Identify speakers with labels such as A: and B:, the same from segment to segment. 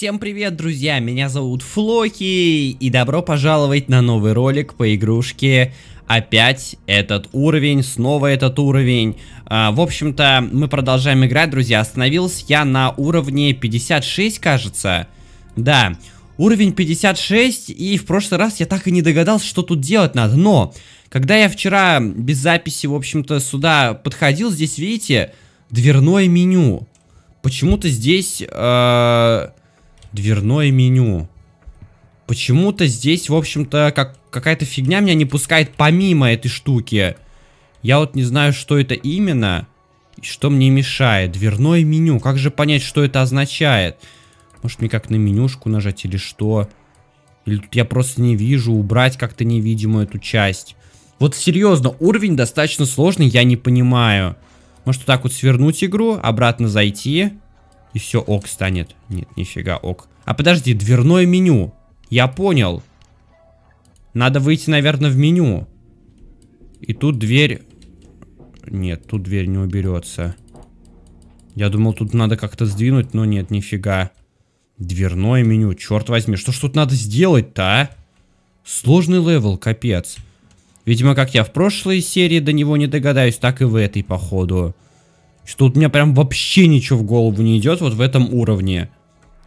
A: Всем привет, друзья! Меня зовут Флоки, и добро пожаловать на новый ролик по игрушке Опять этот уровень, снова этот уровень. А, в общем-то, мы продолжаем играть, друзья. Остановился я на уровне 56, кажется. Да, уровень 56, и в прошлый раз я так и не догадался, что тут делать надо. Но, когда я вчера без записи, в общем-то, сюда подходил, здесь, видите, дверное меню. Почему-то здесь... Э Дверное меню. Почему-то здесь, в общем-то, как какая-то фигня меня не пускает помимо этой штуки. Я вот не знаю, что это именно. И что мне мешает. Дверное меню. Как же понять, что это означает? Может, мне как на менюшку нажать или что? Или тут я просто не вижу. Убрать как-то невидимую эту часть. Вот серьезно, уровень достаточно сложный, я не понимаю. Может, вот так вот свернуть игру, обратно зайти. И все, ок станет. Нет, нифига, ок. А подожди, дверное меню. Я понял. Надо выйти, наверное, в меню. И тут дверь... Нет, тут дверь не уберется. Я думал, тут надо как-то сдвинуть, но нет, нифига. Дверное меню, черт возьми. Что ж тут надо сделать-то, а? Сложный level, капец. Видимо, как я в прошлой серии до него не догадаюсь, так и в этой, походу. Что у меня прям вообще ничего в голову не идет вот в этом уровне.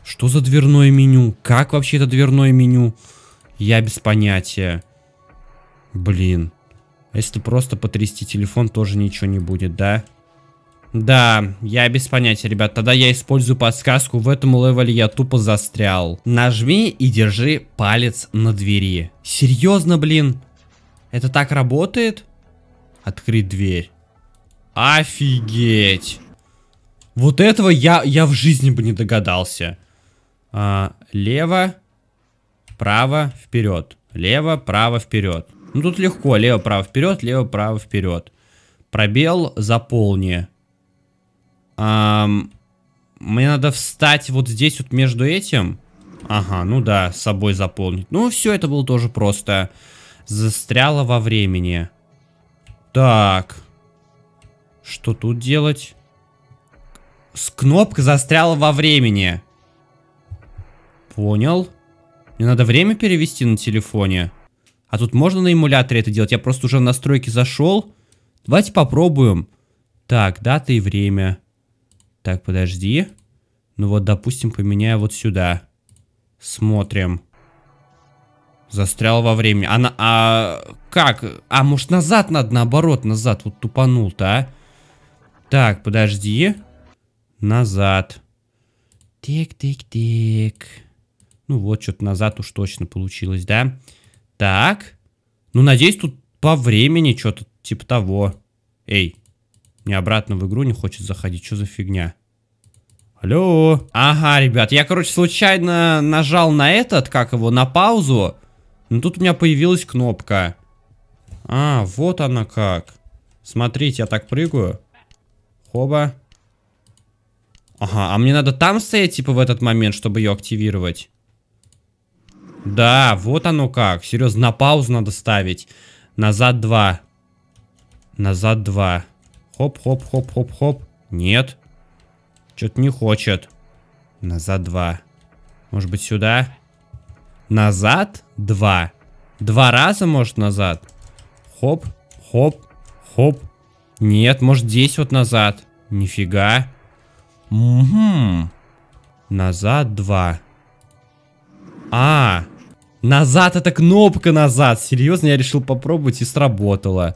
A: Что за дверное меню? Как вообще это дверное меню? Я без понятия. Блин. А если просто потрясти телефон, тоже ничего не будет, да? Да, я без понятия, ребят. Тогда я использую подсказку. В этом левеле я тупо застрял. Нажми и держи палец на двери. Серьезно, блин? Это так работает? Открыть дверь. Офигеть. Вот этого я, я в жизни бы не догадался. А, лево, право, вперед. Лево, право, вперед. Ну тут легко. Лево, право, вперед, лево, право, вперед. Пробел, заполни. А, мне надо встать вот здесь вот между этим. Ага, ну да, с собой заполнить. Ну все, это было тоже просто. Застряло во времени. Так. Что тут делать? С кнопка застряла во времени. Понял. Мне надо время перевести на телефоне. А тут можно на эмуляторе это делать? Я просто уже в настройки зашел. Давайте попробуем. Так, дата и время. Так, подожди. Ну вот, допустим, поменяю вот сюда. Смотрим. Застрял во времени. Она, а как? А может назад надо, наоборот, назад. Вот тупанул-то, а? Так, подожди. Назад. Тик-тик-тик. Ну вот, что-то назад уж точно получилось, да? Так. Ну, надеюсь, тут по времени что-то типа того. Эй, мне обратно в игру не хочет заходить. Что за фигня? Алло. Ага, ребят, я, короче, случайно нажал на этот, как его, на паузу. Но тут у меня появилась кнопка. А, вот она как. Смотрите, я так прыгаю. Хоба. Ага, а мне надо там стоять, типа, в этот момент, чтобы ее активировать? Да, вот оно как. Серьезно, на паузу надо ставить. Назад два. Назад два. Хоп-хоп-хоп-хоп-хоп. Нет. Что-то не хочет. Назад два. Может быть, сюда? Назад два. Два раза, может, назад? Хоп, хоп, хоп. Нет, может здесь вот назад. Нифига. Угу. Назад два. А, назад это кнопка назад. Серьезно, я решил попробовать и сработало.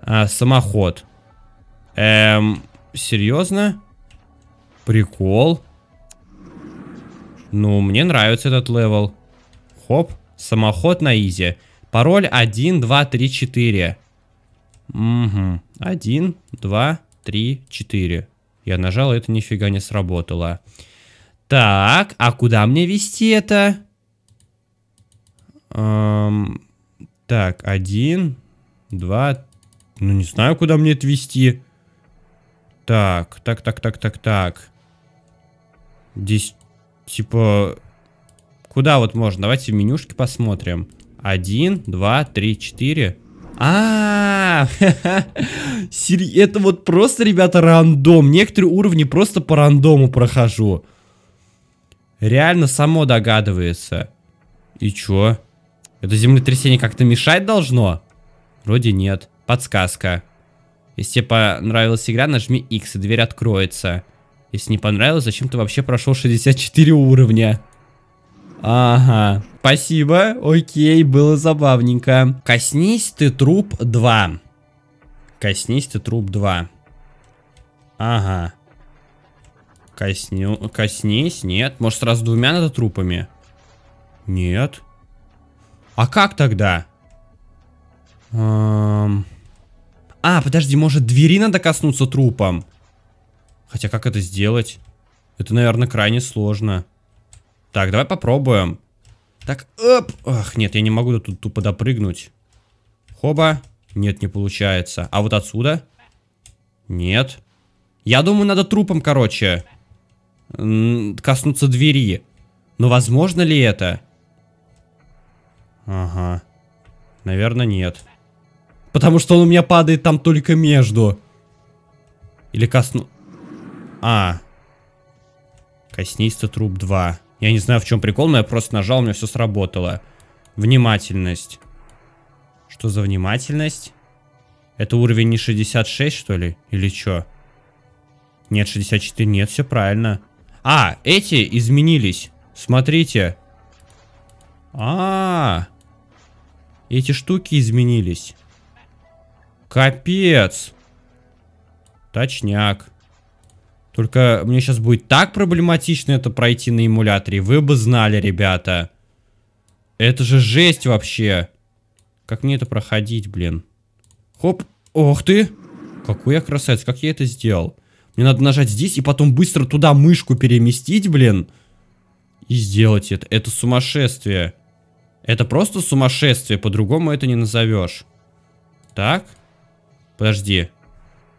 A: А, самоход. Эм, серьезно? Прикол. Ну, мне нравится этот level. Хоп, самоход на easy. Пароль 1, 2, 3, 4. Угу. Один, два, три, четыре. Я нажал, это нифига не сработало. Так, а куда мне вести это? Эм, так, один, два... Ну, не знаю, куда мне это вести. Так, так, так, так, так, так. Здесь, типа... Куда вот можно? Давайте в менюшке посмотрим. Один, два, три, четыре. А, это вот просто, ребята, рандом. Некоторые уровни просто по рандому прохожу. Реально само догадывается. И чё? Это землетрясение как-то мешать должно? Вроде нет. Подсказка. Если тебе понравилась игра, нажми X, и дверь откроется. Если не понравилось, зачем ты вообще прошел 64 уровня? Ага. Спасибо. Окей, было забавненько. Коснись ты труп 2. Коснись ты труп 2. Ага. Косню... Коснись? Нет. Может, сразу двумя надо трупами? Нет. А как тогда? Эм... А, подожди, может, двери надо коснуться трупом? Хотя, как это сделать? Это, наверное, крайне сложно. Так, давай попробуем. Так, оп. Ах, нет, я не могу тут тупо допрыгнуть. Хоба. Нет, не получается. А вот отсюда? Нет. Я думаю, надо трупом, короче коснуться двери. Но возможно ли это? Ага. Наверное, нет. Потому что он у меня падает там только между. Или косну... А. Коснись-то труп 2. Я не знаю, в чем прикол, но я просто нажал, у меня все сработало. Внимательность. Что за внимательность? Это уровень не 66, что ли? Или что? Нет, 64, нет, все правильно. А, эти изменились. Смотрите. А, -а, а, эти штуки изменились. Капец. Точняк. Только мне сейчас будет так проблематично это пройти на эмуляторе. Вы бы знали, ребята. Это же жесть вообще. Как мне это проходить, блин? Хоп. Ох ты. Какой я красавец. Как я это сделал? Мне надо нажать здесь и потом быстро туда мышку переместить, блин. И сделать это. Это сумасшествие. Это просто сумасшествие. По-другому это не назовешь. Так. Подожди.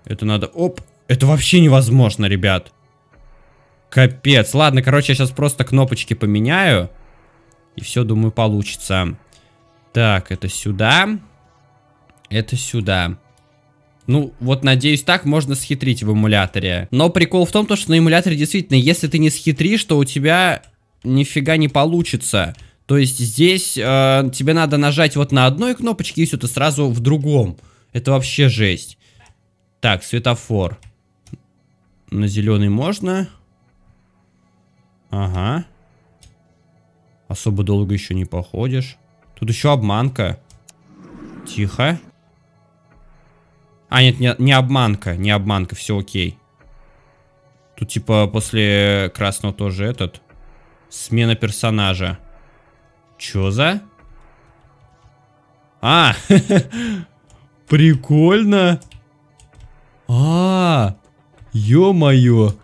A: Это надо... Оп. Это вообще невозможно, ребят. Капец. Ладно, короче, я сейчас просто кнопочки поменяю. И все, думаю, получится. Так, это сюда. Это сюда. Ну, вот надеюсь, так можно схитрить в эмуляторе. Но прикол в том, то, что на эмуляторе действительно, если ты не схитришь, то у тебя нифига не получится. То есть здесь э, тебе надо нажать вот на одной кнопочке, и все, ты сразу в другом. Это вообще жесть. Так, светофор. На зеленый можно. Ага. Особо долго еще не походишь. Тут еще обманка. Тихо. А, нет, не, не обманка, не обманка, все окей. Тут типа после красного тоже этот. Смена персонажа. Чё за? А, прикольно. А, ё-моё.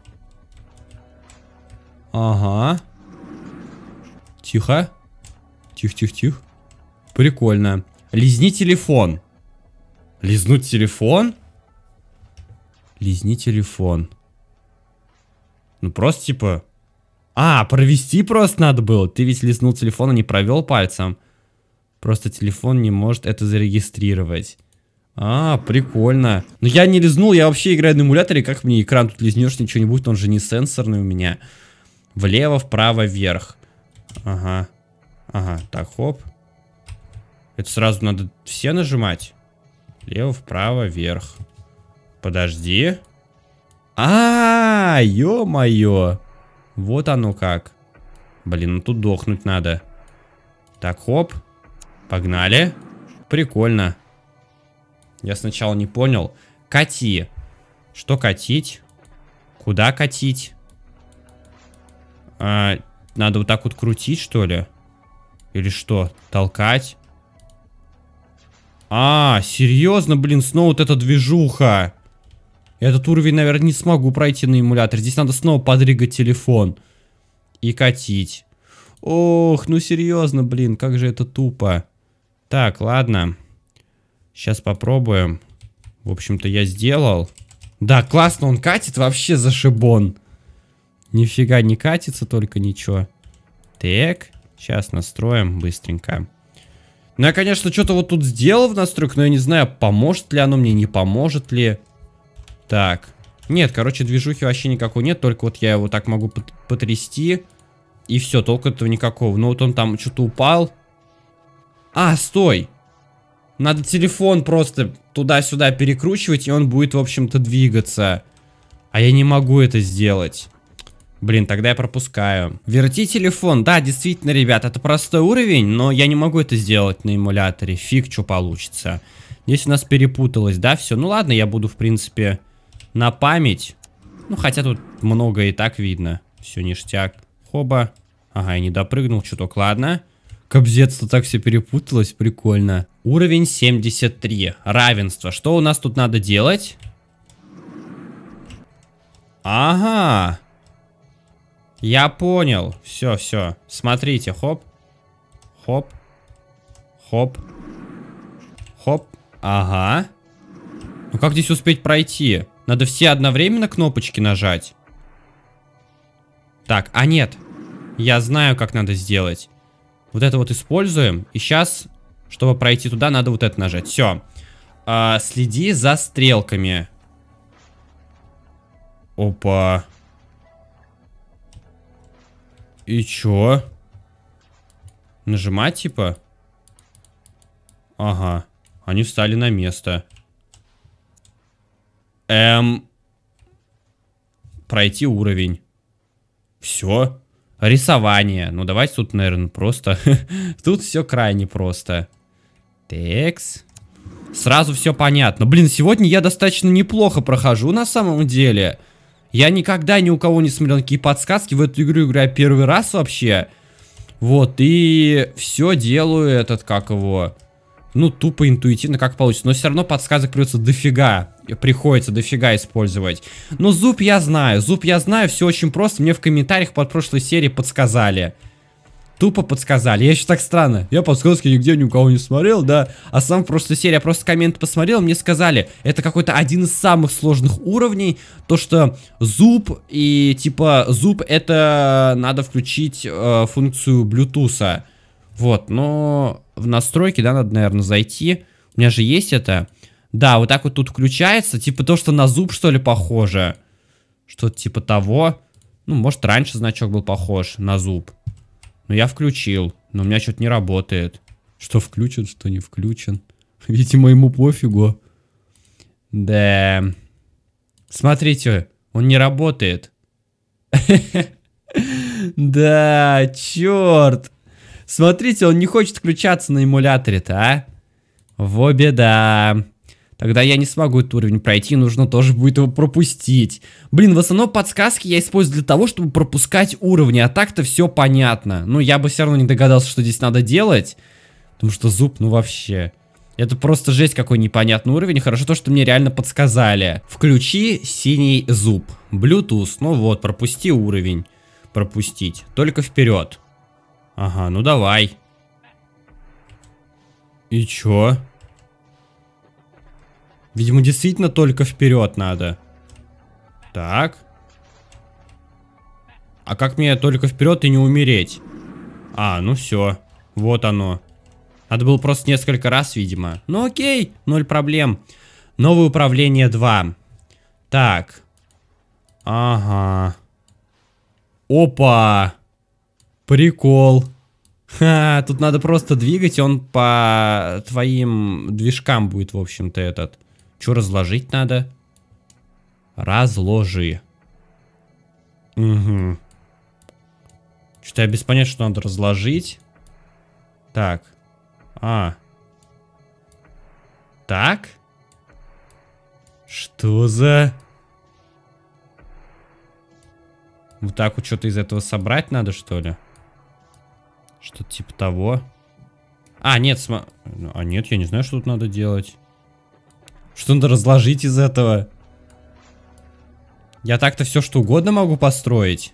A: Ага. Тихо. Тихо-тихо-тихо. Прикольно. Лизни телефон. Лизнуть телефон? Лизни телефон. Ну просто типа... А, провести просто надо было. Ты ведь лизнул телефон, а не провел пальцем. Просто телефон не может это зарегистрировать. А, прикольно. Но я не лизнул, я вообще играю на эмуляторе. Как мне экран тут лизнешь, ничего не будет, он же не сенсорный у меня. Влево, вправо, вверх. Ага. Ага, так, хоп. Это сразу надо все нажимать? Лево, вправо, вверх. Подожди. -а ё-моё. Вот оно как. Блин, ну тут дохнуть надо. Так, хоп. Погнали. Прикольно. Я сначала не понял. Кати. Что катить? Куда катить? А, надо вот так вот крутить, что ли? Или что? Толкать? А, серьезно, блин, снова вот эта движуха. Этот уровень, наверное, не смогу пройти на эмуляторе. Здесь надо снова подрыгать телефон. И катить. Ох, ну серьезно, блин, как же это тупо. Так, ладно. Сейчас попробуем. В общем-то, я сделал. Да, классно он катит, вообще зашибон. Нифига не катится, только ничего. Так, сейчас настроим быстренько. Ну, я, конечно, что-то вот тут сделал в настройках, но я не знаю, поможет ли оно мне, не поможет ли. Так. Нет, короче, движухи вообще никакой нет, только вот я его так могу потрясти. И все, толку этого никакого. Ну вот он там что-то упал. А, стой! Надо телефон просто туда-сюда перекручивать, и он будет, в общем-то, двигаться. А я не могу это сделать. Блин, тогда я пропускаю. Верти телефон. Да, действительно, ребят, это простой уровень, но я не могу это сделать на эмуляторе. Фиг, что получится. Здесь у нас перепуталось, да, все. Ну ладно, я буду, в принципе, на память. Ну, хотя тут много и так видно. Все ништяк. Хоба. Ага, я не допрыгнул чуток, ладно. Кобзец-то так все перепуталось, прикольно. Уровень 73. Равенство. Что у нас тут надо делать? Ага. Я понял. Все, все. Смотрите, хоп. Хоп. Хоп. Хоп. Ага. Ну как здесь успеть пройти? Надо все одновременно кнопочки нажать. Так, а нет. Я знаю, как надо сделать. Вот это вот используем. И сейчас, чтобы пройти туда, надо вот это нажать. Все. А, следи за стрелками. Опа. И чё? Нажимать, типа? Ага. Они встали на место. Эм... Пройти уровень. Все. Рисование. Ну, давайте тут, наверное, просто... тут все крайне просто. Текс. Сразу все понятно. Блин, сегодня я достаточно неплохо прохожу на самом деле. Я никогда ни у кого не смотрел какие подсказки. В эту игру играю первый раз вообще. Вот, и все делаю этот, как его... Ну, тупо интуитивно, как получится. Но все равно подсказок придется дофига. Приходится дофига использовать. Но зуб я знаю. Зуб я знаю. Все очень просто. Мне в комментариях под прошлой серии подсказали. Тупо подсказали. Я еще так странно. Я подсказки нигде ни у кого не смотрел, да. А сам в прошлой серии я просто коммент посмотрел, мне сказали, это какой-то один из самых сложных уровней. То, что зуб и типа зуб это надо включить э, функцию Bluetooth. Вот, но в настройки, да, надо, наверное, зайти. У меня же есть это. Да, вот так вот тут включается. Типа то, что на зуб, что ли, похоже. Что-то типа того. Ну, может, раньше значок был похож на зуб. Но я включил. Но у меня что-то не работает. Что включен, что не включен. Видимо, ему пофигу. Да. Смотрите, он не работает. Да, черт. Смотрите, он не хочет включаться на эмуляторе-то, а? Во беда. Тогда я не смогу этот уровень пройти, нужно тоже будет его пропустить. Блин, в основном подсказки я использую для того, чтобы пропускать уровни, а так-то все понятно. Ну, я бы все равно не догадался, что здесь надо делать. Потому что зуб, ну вообще... Это просто жесть какой непонятный уровень. Хорошо то, что мне реально подсказали. Включи синий зуб. Bluetooth. Ну вот, пропусти уровень. Пропустить. Только вперед. Ага, ну давай. И чё? Видимо, действительно только вперед надо. Так. А как мне только вперед и не умереть? А, ну все. Вот оно. Надо было просто несколько раз, видимо. Ну окей, ноль проблем. Новое управление 2. Так. Ага. Опа. Прикол. Ха, тут надо просто двигать, он по твоим движкам будет, в общем-то, этот. Что разложить надо? Разложи. Угу. Что-то я без понятия, что надо разложить. Так. А. Так? Что за... Вот так вот что-то из этого собрать надо, что ли? Что-то типа того. А, нет, см... А, нет, я не знаю, что тут надо делать. Что надо разложить из этого? Я так-то все что угодно могу построить.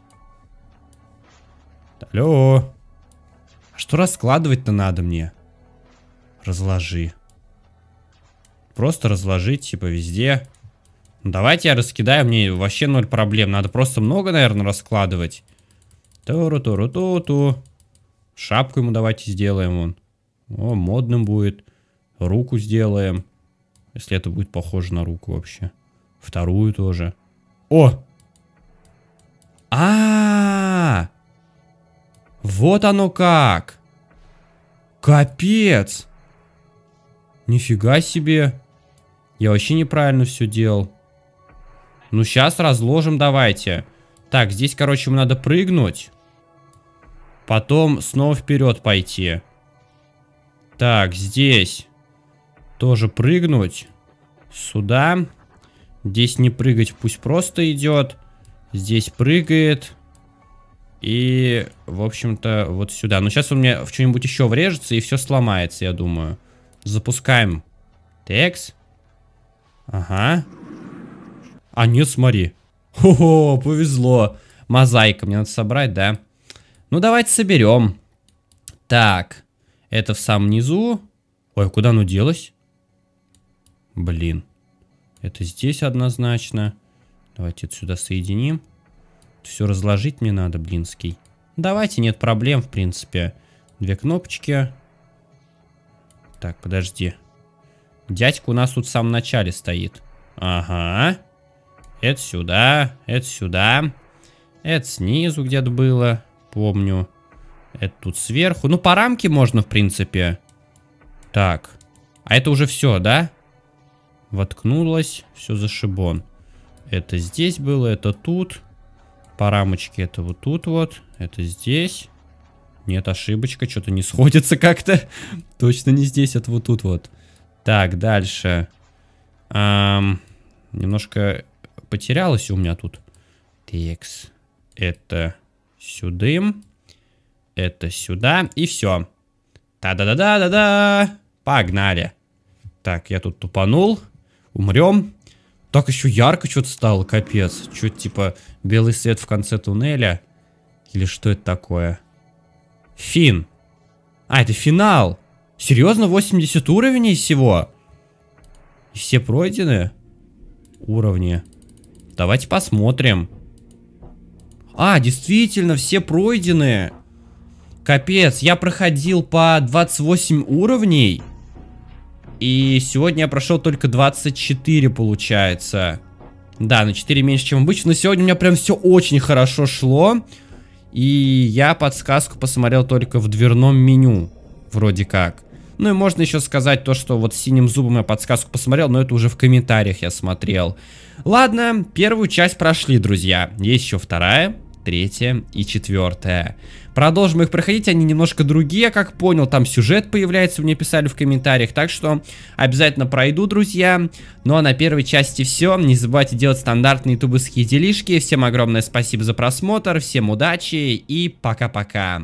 A: Алло. А что раскладывать-то надо мне? Разложи. Просто разложить, типа, везде. Ну, давайте я раскидаю, мне вообще ноль проблем. Надо просто много, наверное, раскладывать. Туру-туру-ту-ту. Шапку ему давайте сделаем он. О, модным будет. Руку сделаем. Если это будет похоже на руку вообще. Вторую тоже. О! А, Вот оно как. Капец. Нифига себе. Я вообще неправильно все делал. Ну, сейчас разложим давайте. Так, здесь, короче, мне надо прыгнуть. Потом снова вперед пойти. Так, здесь тоже прыгнуть. Сюда. Здесь не прыгать, пусть просто идет. Здесь прыгает. И, в общем-то, вот сюда. Но сейчас он мне в что-нибудь еще врежется и все сломается, я думаю. Запускаем. Текс. Ага. А нет, смотри. Хо-хо, повезло. Мозаика мне надо собрать, да? Ну, давайте соберем. Так. Это в самом низу. Ой, куда оно делось? Блин. Это здесь однозначно. Давайте это сюда соединим. Все разложить мне надо, блинский. Давайте, нет проблем, в принципе. Две кнопочки. Так, подожди. Дядька у нас тут в самом начале стоит. Ага. Это сюда, это сюда. Это снизу где-то было, помню. Это тут сверху. Ну, по рамке можно, в принципе. Так. А это уже все, да? Воткнулось. Все зашибон. Это здесь было, это тут. По рамочке это вот тут вот. Это здесь. Нет, ошибочка. Что-то не сходится как-то. Точно не здесь, это вот тут вот. Так, дальше. Эм, немножко потерялось у меня тут. Текс. Это сюда. Это сюда. И все. Та-да-да-да-да-да. Погнали. Так, я тут тупанул. Умрем. Так еще ярко что-то стало, капец. Что-то типа белый свет в конце туннеля. Или что это такое? Фин. А, это финал. Серьезно, 80 уровней всего? И все пройдены? Уровни. Давайте посмотрим. А, действительно, все пройдены. Капец, я проходил по 28 уровней. И сегодня я прошел только 24, получается. Да, на 4 меньше, чем обычно. Но сегодня у меня прям все очень хорошо шло. И я подсказку посмотрел только в дверном меню. Вроде как. Ну и можно еще сказать то, что вот синим зубом я подсказку посмотрел, но это уже в комментариях я смотрел. Ладно, первую часть прошли, друзья. Есть еще вторая, третья и четвертая. Продолжим их проходить, они немножко другие, как понял, там сюжет появляется, мне писали в комментариях, так что обязательно пройду, друзья. Ну а на первой части все, не забывайте делать стандартные ютубовские делишки, всем огромное спасибо за просмотр, всем удачи и пока-пока.